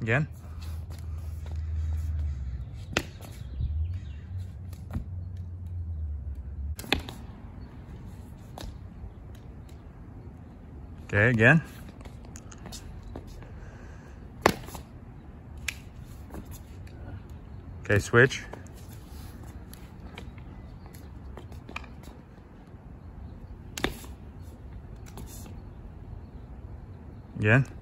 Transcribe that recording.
Again. Okay, again. Okay, switch. Again.